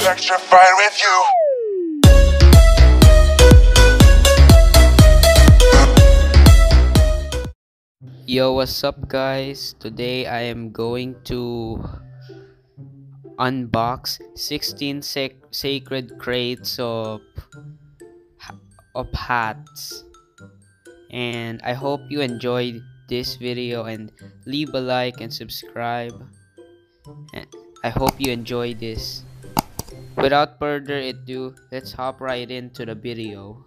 electrified with you. Yo, what's up, guys? Today I am going to unbox 16 sac- sacred crates of of hats, and I hope you enjoyed this video and leave a like and subscribe. And I hope you enjoy this. Without further ado, let's hop right into the video.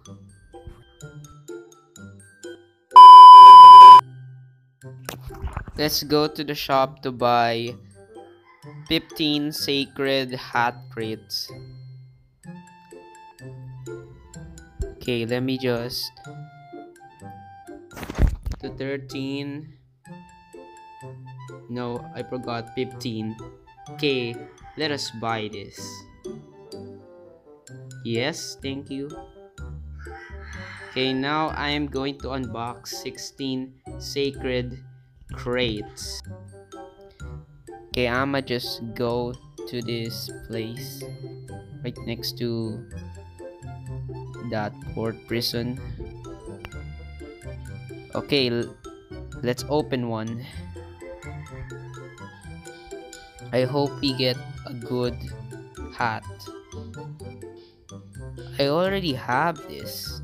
Let's go to the shop to buy 15 sacred hat crates. Okay, let me just to 13. No, I forgot 15. Okay, let us buy this. Yes, thank you. Okay, now I am going to unbox 16 sacred crates. Okay, I'ma just go to this place right next to that port prison. Okay, let's open one. I hope we get a good hat. I already have this.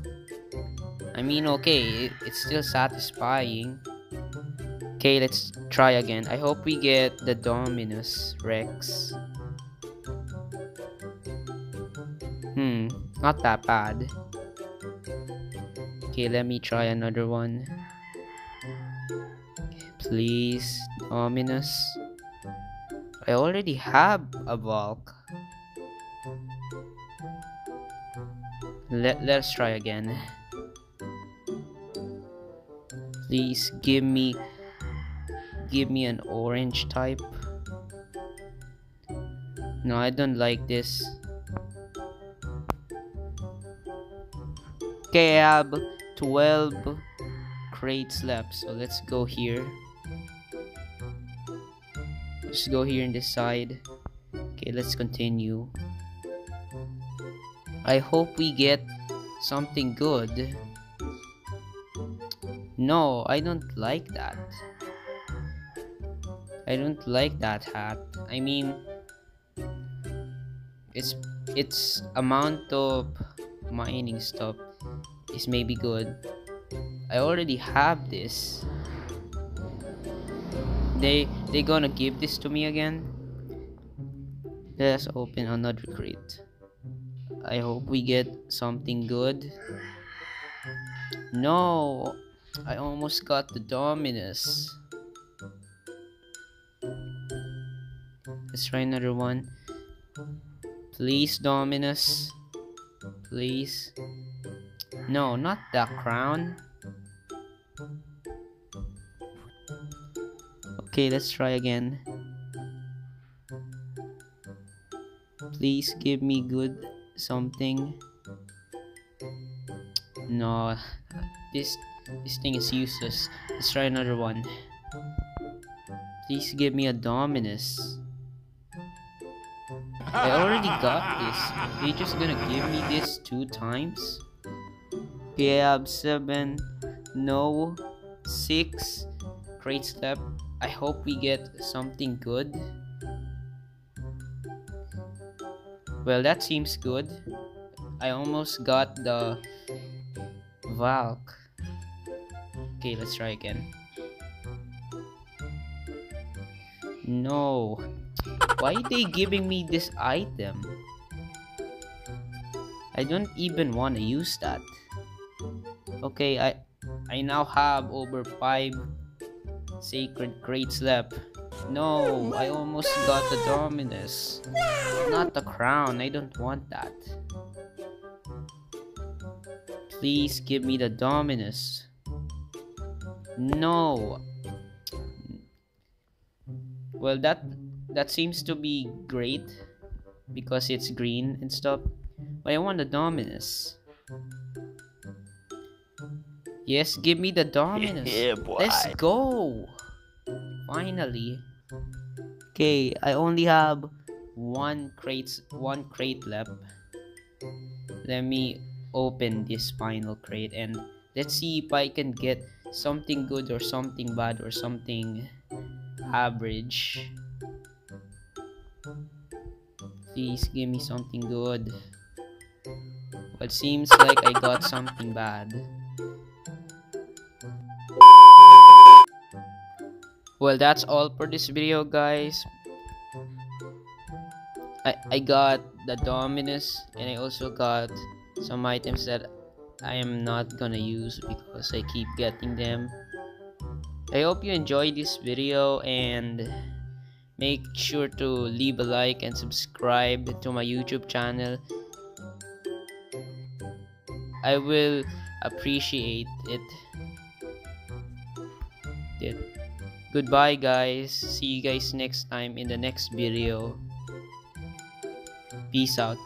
I mean, okay, it, it's still satisfying. Okay, let's try again. I hope we get the Dominus Rex. Hmm, not that bad. Okay, let me try another one. Please, Dominus. I already have a bulk. Let, let's try again. Please give me give me an orange type. No, I don't like this. Have 12 crates left, so let's go here. Let's go here in this side. Okay, let's continue. I hope we get something good. No, I don't like that. I don't like that hat. I mean, its its amount of mining stuff is maybe good. I already have this. They they gonna give this to me again? Let's open another crate. I hope we get something good. No, I almost got the Dominus. Let's try another one. Please, Dominus. Please. No, not that crown. Okay, let's try again. Please give me good something. No, this this thing is useless. Let's try another one. Please give me a Dominus. I already got this. Are you just gonna give me this two times? Have seven. No. Six. Crates step. I hope we get something good. Well, that seems good. I almost got the Valk. Okay, let's try again. No. Why are they giving me this item? I don't even want to use that. Okay, I I now have over 5 sacred Great left. No, I almost got the Dominus. Not the crown, I don't want that. Please give me the Dominus. No. Well, that that seems to be great because it's green and stuff. But I want the Dominus. Yes, give me the Dominus. Yeah, boy. Let's go. Finally. Okay, I only have one crate one crate left let me open this final crate and let's see if I can get something good or something bad or something average please give me something good but seems like I got something bad well that's all for this video guys I, I got the Dominus and I also got some items that I am not gonna use because I keep getting them I hope you enjoyed this video and make sure to leave a like and subscribe to my YouTube channel I will appreciate it. it. Goodbye guys. See you guys next time in the next video. Peace out.